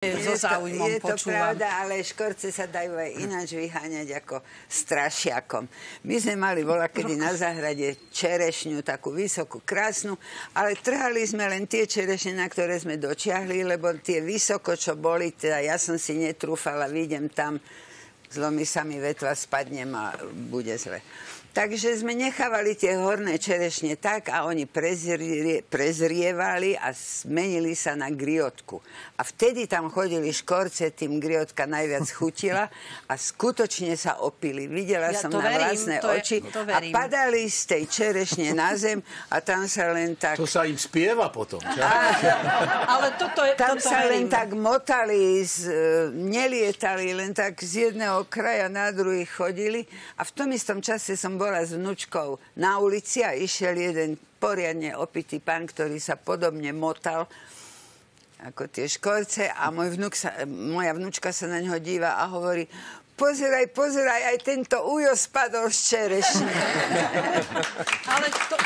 so záujmom je to, je to pravda, ale škorce sa dajú aj ináč vyháňať ako strašiakom. My sme mali bola kedy na záhrade čerešňu, takú vysokú, krásnu, ale trhali sme len tie čerešne, na ktoré sme dočiahli, lebo tie vysoko, čo boli, teda ja som si netrúfala, vidím tam, zlomí sa mi vetva, spadnem a bude zle. Takže sme nechávali tie horné čerešne tak a oni prezrie, prezrievali a zmenili sa na griotku. A vtedy tam chodili škorce, tým griotka najviac chutila a skutočne sa opili. Videla Ja som to na verím, vlastné to je- oči to a verím. padali z tej čerešne na zem a tam sa len tak... To sa im spieva potom. Čo? Ale toto je, Tam toto sa verím. len tak motali, z, e, nelietali, len tak z jedného kraja na druhý chodili. A v tom istom čase som bola s vnúčkou na ulici a išiel jeden poriadne opitý pán, ktorý sa podobne motal ako tie škorce a môj vnúk sa, moja vnúčka sa na ňo díva a hovorí pozeraj, pozeraj, aj tento ujo spadol z čerešne. Ale to,